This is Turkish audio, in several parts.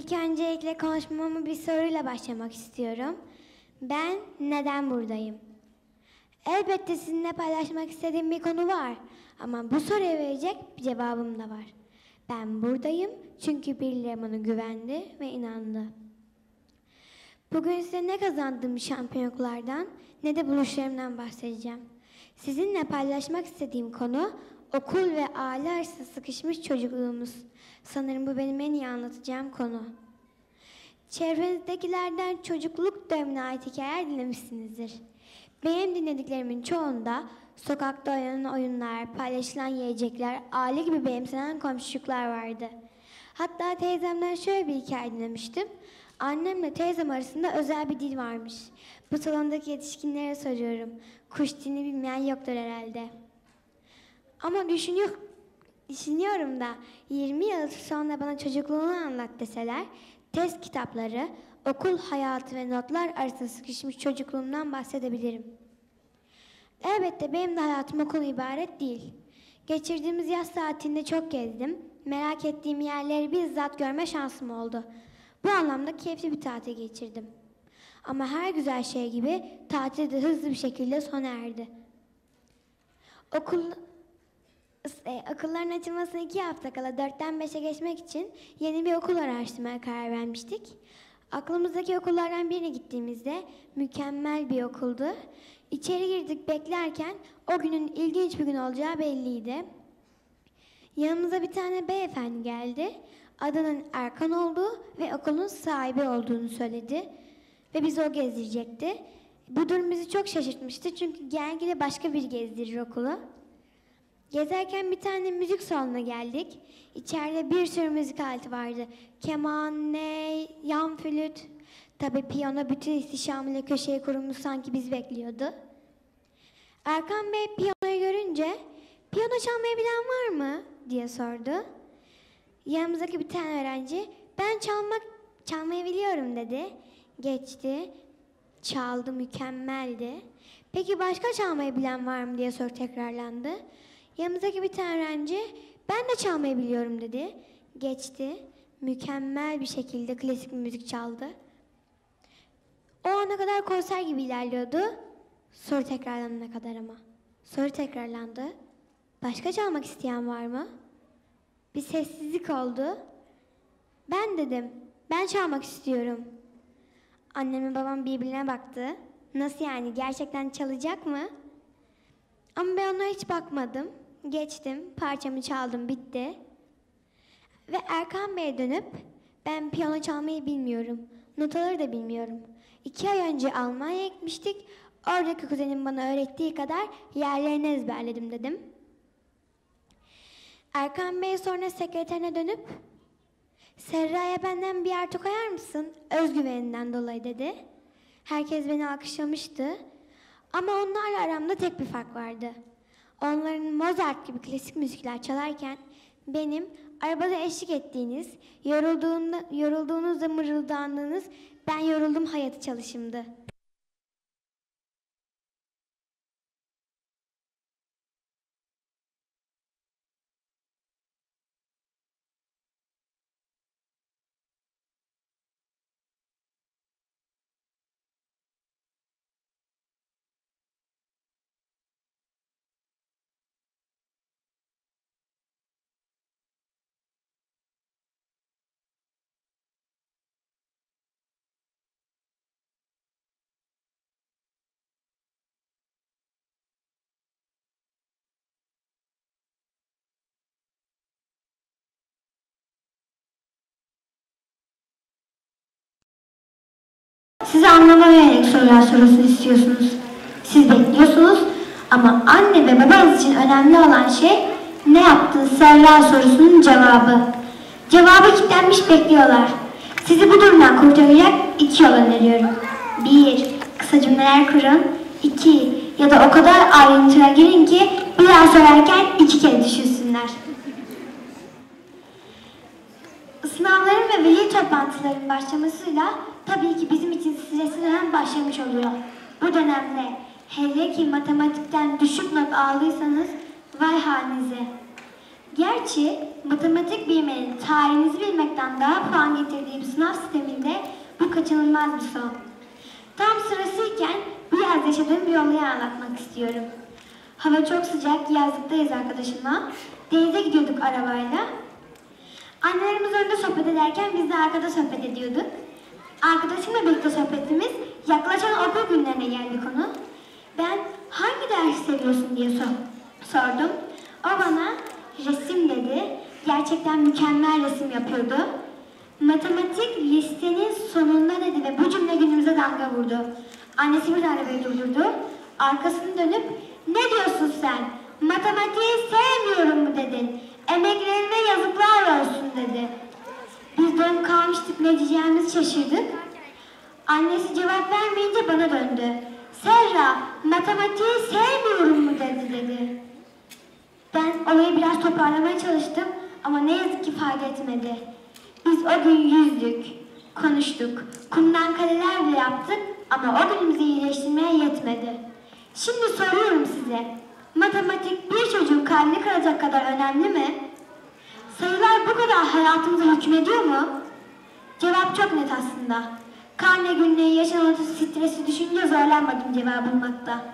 İlk öncelikle konuşmamı bir soruyla başlamak istiyorum. Ben neden buradayım? Elbette sizinle paylaşmak istediğim bir konu var. Ama bu soruya verecek bir cevabım da var. Ben buradayım çünkü birileri bana güvendi ve inandı. Bugün size ne kazandığım şampiyonluklardan ne de buluşlarımdan bahsedeceğim. Sizinle paylaşmak istediğim konu okul ve aile arasında sıkışmış çocukluğumuz. Sanırım bu benim en iyi anlatacağım konu. Çevrenizdekilerden çocukluk dönemine ait hikayeler dinlemişsinizdir. Benim dinlediklerimin çoğunda sokakta oynanan oyunlar, paylaşılan yiyecekler, aile gibi benimsenen komşuluklar vardı. Hatta teyzemden şöyle bir hikaye dinlemiştim. Annemle teyzem arasında özel bir dil varmış. Bu salondaki yetişkinlere soruyorum. Kuş dilini bilmeyen yoktur herhalde. Ama düşünüyor, düşünüyorum da 20 yıl sonra bana çocukluğunu anlat deseler, test kitapları, okul hayatı ve notlar arasında sıkışmış çocukluğumdan bahsedebilirim. Elbette benim de hayatım okul ibaret değil. Geçirdiğimiz yaz saatinde çok gezdim. Merak ettiğim yerleri bizzat görme şansım oldu. Bu anlamda keyifli bir tatil geçirdim. Ama her güzel şey gibi tatil de hızlı bir şekilde sona erdi. Okul, e, okulların açılmasına iki hafta kala dörtten beşe geçmek için yeni bir okul araştırmaya karar vermiştik. Aklımızdaki okullardan birine gittiğimizde mükemmel bir okuldu. İçeri girdik beklerken o günün ilginç bir gün olacağı belliydi. Yanımıza bir tane beyefendi geldi. Adının Erkan olduğu ve okulun sahibi olduğunu söyledi. Ve bizi o gezdirecekti. Bu durum bizi çok şaşırtmıştı çünkü genellikle başka biri gezdirir okulu. Gezerken bir tane müzik salonuna geldik. İçeride bir sürü müzik aleti vardı. Keman, ney, yan flüt. Tabii piyano bütün ihtişamıyla köşeye kurulmuş sanki biz bekliyordu. Erkan Bey piyanoyu görünce piyano çalmayı bilen var mı diye sordu. Yanımızdaki bir tane öğrenci ben çalmak çalmayı biliyorum dedi. Geçti. Çaldı mükemmeldi. Peki başka çalmayı bilen var mı diye soru tekrarlandı. Yanımızdaki bir tane öğrenci ben de çalmayı biliyorum dedi. Geçti. Mükemmel bir şekilde klasik bir müzik çaldı. O ana kadar konser gibi ilerliyordu. Soru tekrarlanana kadar ama. Soru tekrarlandı. Başka çalmak isteyen var mı? Bir sessizlik oldu. Ben dedim. Ben çalmak istiyorum. Annem ve babam birbirine baktı. Nasıl yani? Gerçekten çalacak mı? Ama ben ona hiç bakmadım. Geçtim. Parçamı çaldım. Bitti. Ve Erkan Bey'e dönüp ben piyano çalmayı bilmiyorum. Notaları da bilmiyorum. İki ay önce Almanya'ya gitmiştik. Oradaki kuzenim bana öğrettiği kadar yerlerini ezberledim dedim. Erkan Bey sonra sekreterine dönüp Serra'ya benden bir artı koyar mısın? Özgüveninden dolayı dedi. Herkes beni alkışlamıştı. Ama onlarla aramda tek bir fark vardı. Onların Mozart gibi klasik müzikler çalarken benim arabada eşlik ettiğiniz, yorulduğunda, yorulduğunuzda mırıldandığınız ben yoruldum hayatı çalışımdı. Size anlama yönelik sorular sorulsun istiyorsunuz. Siz bekliyorsunuz ama anne ve babanız için önemli olan şey ne yaptın Serra sorusunun cevabı. Cevabı kilitlenmiş bekliyorlar. Sizi bu durumdan kurtaracak iki yol öneriyorum. Bir, kısa cümleler kurun. İki, ya da o kadar ayrıntıya girin ki bir daha sorarken iki kere düşünsünler. Sınavların ve veli toplantıların başlamasıyla tabii ki bizim için stresli dönem başlamış oluyor. Bu dönemde hele ki matematikten düşük not aldıysanız vay halinize. Gerçi matematik bilmenin tarihinizi bilmekten daha puan getirdiği bir sınav sisteminde bu kaçınılmaz bir son. Tam sırasıyken bir yaz yaşadığım bir olayı anlatmak istiyorum. Hava çok sıcak, yazlıktayız arkadaşımla. Denize gidiyorduk arabayla. Annelerimiz önde sohbet ederken biz de arkada sohbet ediyorduk. Arkadaşımla birlikte sohbetimiz yaklaşan okul günlerine geldi konu. Ben hangi dersi seviyorsun diye sor- sordum. O bana resim dedi. Gerçekten mükemmel resim yapıyordu. Matematik listenin sonunda dedi ve bu cümle günümüze damga vurdu. Annesi bir arabayı durdurdu. Arkasını dönüp ne diyorsun sen? Matematiği sevmiyorum mu dedin? Emeklerine yazıklar olsun dedi. Dönüp kalmıştık ne diyeceğimizi şaşırdık. Annesi cevap vermeyince bana döndü. Serra, matematiği sevmiyorum mu dedi dedi. Ben olayı biraz toparlamaya çalıştım ama ne yazık ki fayda etmedi. Biz o gün yüzdük, konuştuk, kumdan kaleler bile yaptık ama o günümüzü iyileştirmeye yetmedi. Şimdi soruyorum size, matematik bir çocuğun kalbini kıracak kadar önemli mi? Sayılar bu kadar hayatımıza hükmediyor mu? Cevap çok net aslında. Karne günlüğü, yaşam stresi düşünce zorlanmadım cevabı bulmakta.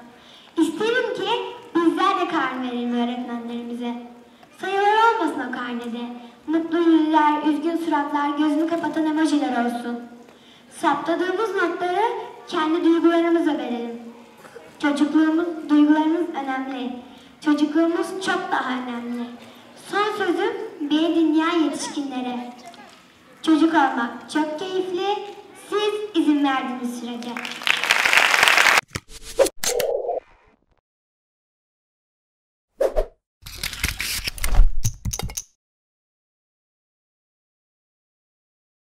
İsterim ki bizler de karne verelim öğretmenlerimize. Sayılar olmasın o karnede. Mutlu yüzler, üzgün suratlar, gözünü kapatan emojiler olsun. Saptadığımız notları kendi duygularımıza verelim. Çocukluğumuz, duygularımız önemli. Çocukluğumuz çok daha önemli. Son sözüm beni dinleyen yetişkinlere. Çocuk olmak çok keyifli, siz izin verdiğiniz sürece.